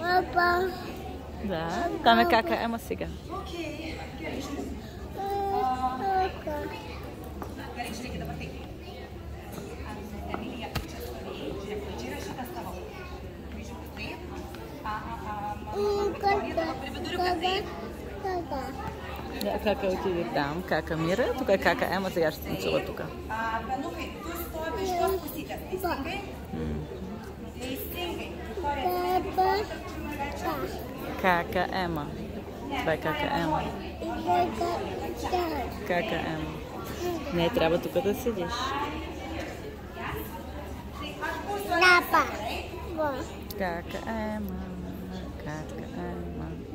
Папа. Да, там е кака Ема сега. Папа. Да, кака отиде там, кака Мира, тук е кака Ема, сега ще танцува тук. Кака Ема. Това е кака Ема. Кака Ема. Не, трябва тук да седиш. Папа. Кака Ема. Кака Ема.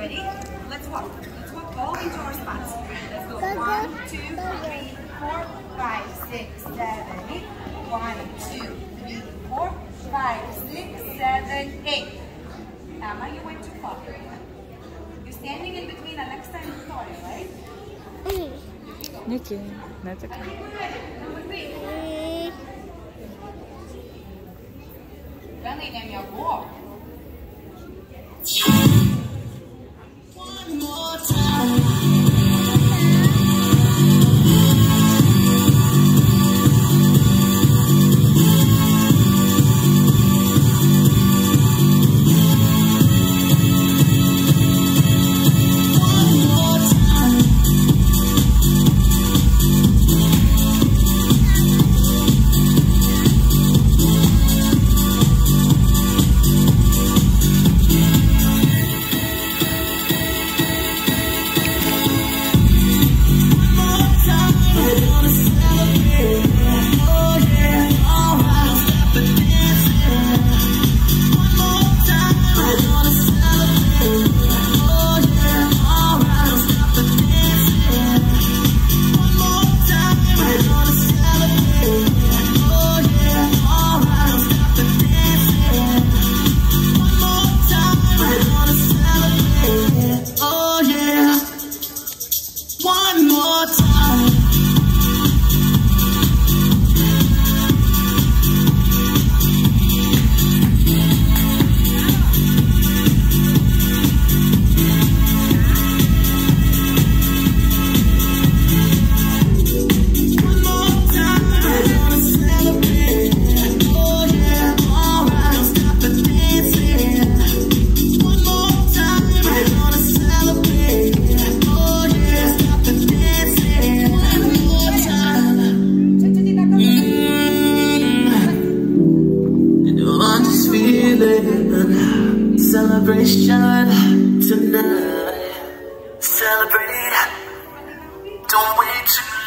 Ready? Let's walk. Let's walk all into our spots. Let's go. One, two, three, four, five, six, seven, eight. One, two, three, four, five, six, seven, eight. Emma, you went too far. You're standing in between Alexa and Victoria, right? Nikki, that's okay. Finally, three. Mm. Walk. Know feeling celebration tonight. Celebrate. Don't wait too.